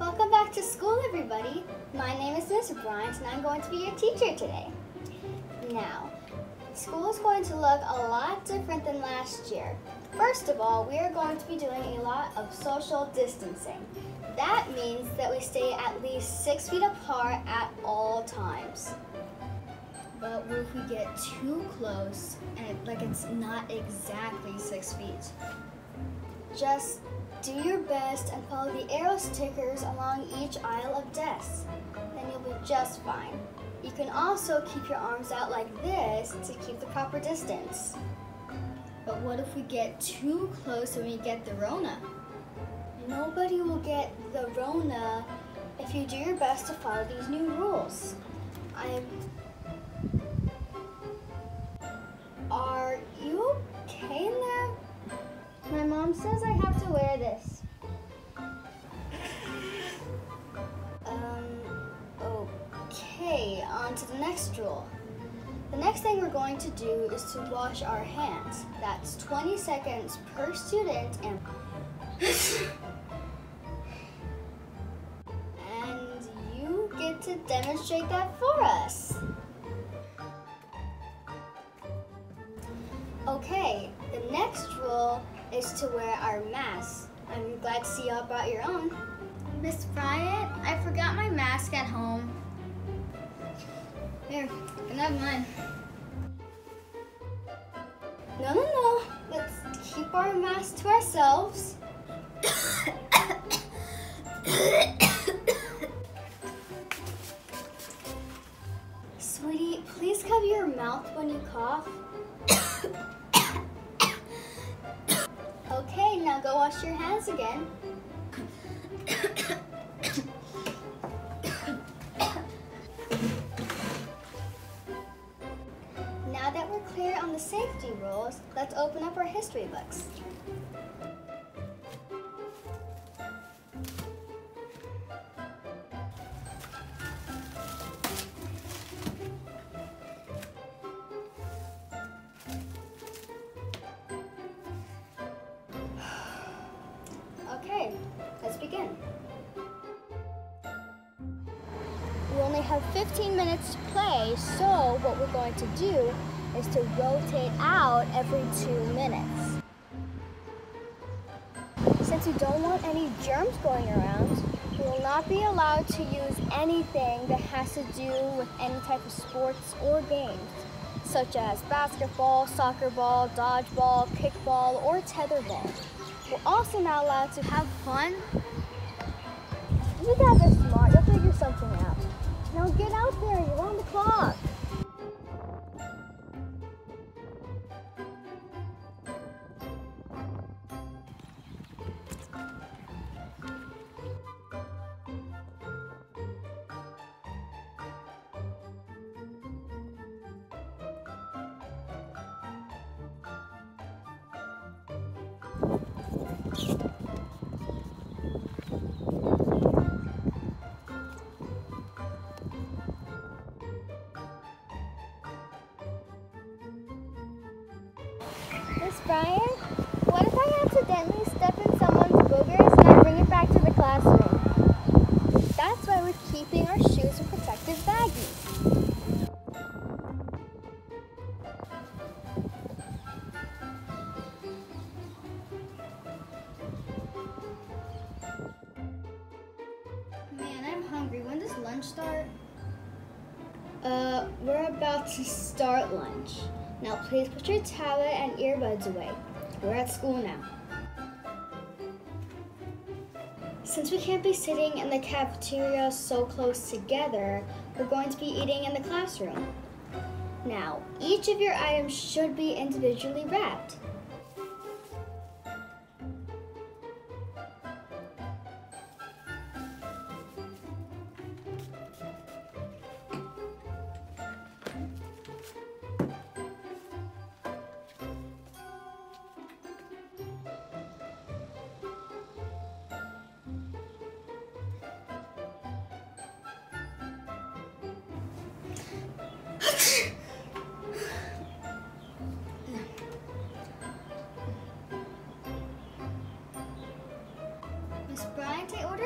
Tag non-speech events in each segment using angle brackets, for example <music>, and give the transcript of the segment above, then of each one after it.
Welcome back to school, everybody. My name is Miss Bryant, and I'm going to be your teacher today. Now, school is going to look a lot different than last year. First of all, we are going to be doing a lot of social distancing. That means that we stay at least six feet apart at all times. But what if we get too close and like it's not exactly six feet? Just do your best and follow the arrow stickers along each aisle of desks. Then you'll be just fine. You can also keep your arms out like this to keep the proper distance. But what if we get too close and we get the Rona? Nobody will get the Rona if you do your best to follow these new rules. I'm Are you okay next thing we're going to do is to wash our hands. That's 20 seconds per student and <laughs> and you get to demonstrate that for us. Okay, the next rule is to wear our masks. I'm glad to see y'all brought your own. Miss Bryant, I forgot my mask at home. Here, can have mine. No, no, no. Let's keep our masks to ourselves. Sweetie, please cover your mouth when you cough. okay, now go wash your hands again. now that we're on the safety rules, let's open up our history books. Okay, let's begin. We only have 15 minutes to play, so what we're going to do is to rotate out every two minutes. Since we don't want any germs going around, we will not be allowed to use anything that has to do with any type of sports or games, such as basketball, soccer ball, dodgeball, kickball, or tetherball. We're also not allowed to have fun. You guys are smart. You'll figure something out. Now get out there. You're Miss Bryant, what if I accidentally step in someone's boogers and I bring it back to the classroom? Uh, we're about to start lunch. Now please put your tablet and earbuds away. We're at school now. Since we can't be sitting in the cafeteria so close together, we're going to be eating in the classroom. Now, each of your items should be individually wrapped.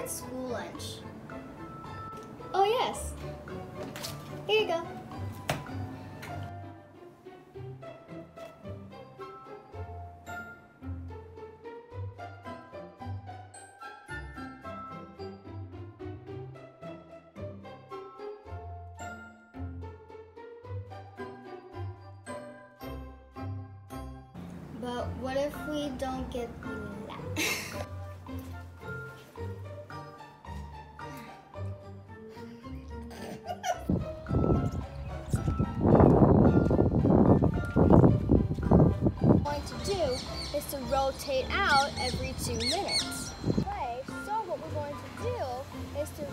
Favorite school lunch? Oh, yes. Here you go. But what if we don't get that? <laughs> to rotate out every two minutes. Right, so what we're going to do is to